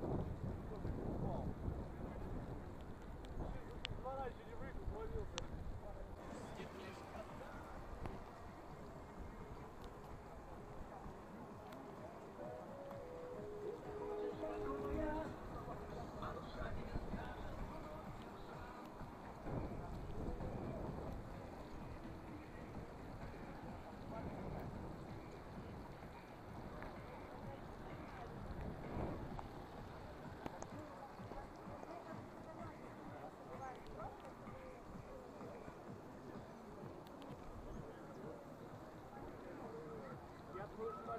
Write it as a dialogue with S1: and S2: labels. S1: Два раза не выкуп ловился.